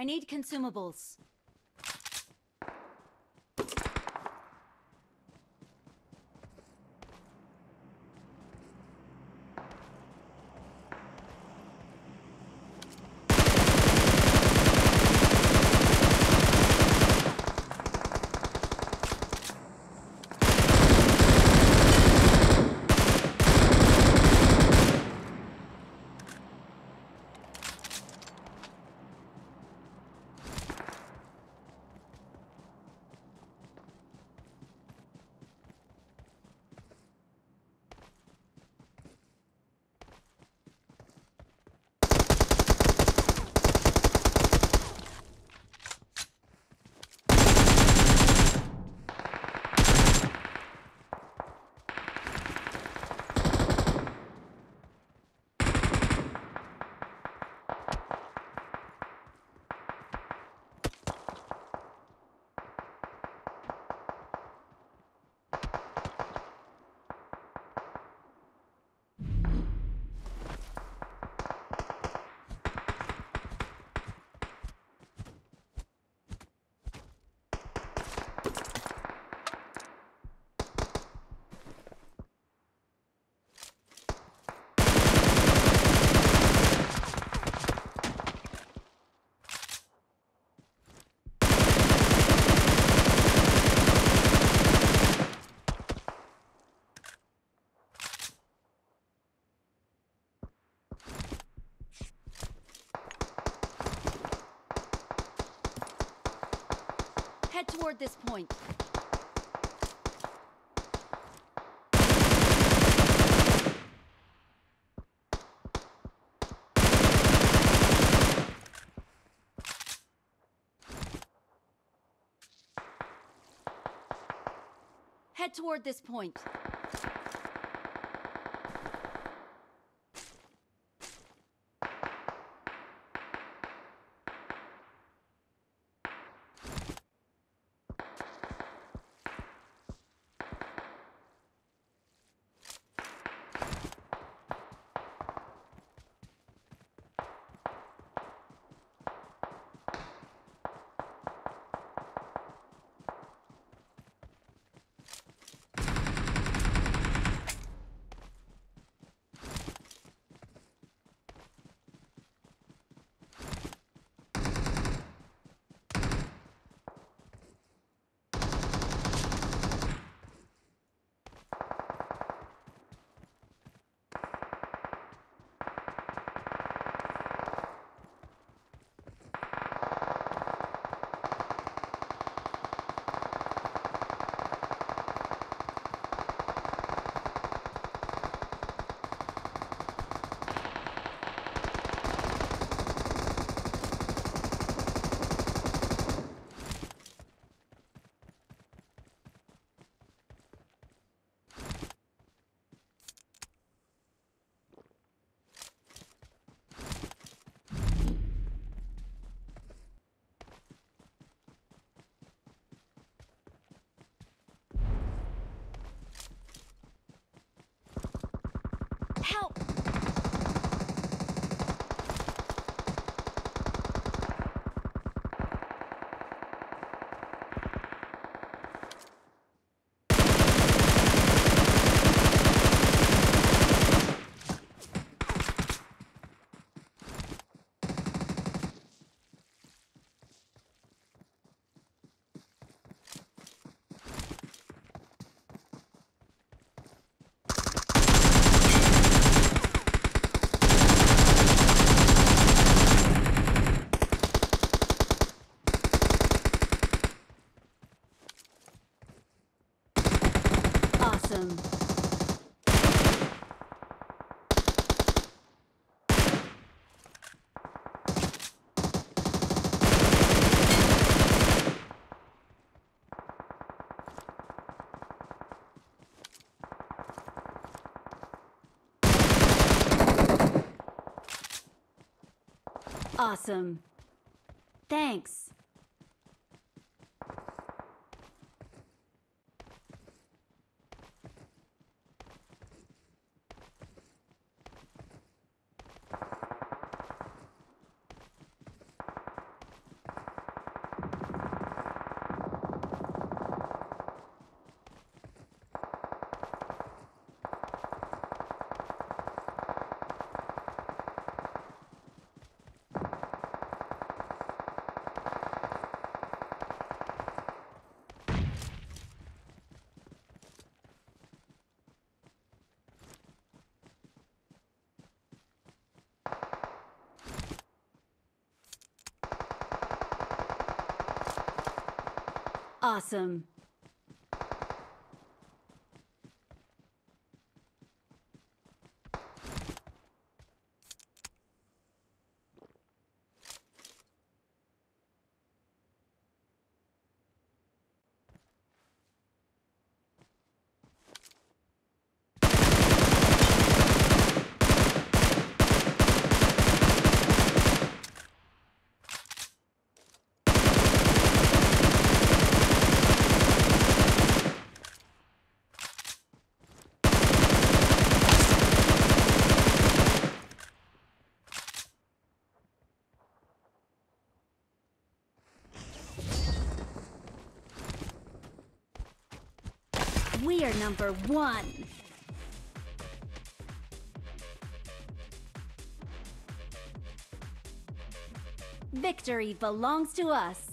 I need consumables. Head toward this point. Head toward this point. Help! Awesome. Awesome. Thanks. awesome. We are number one. Victory belongs to us.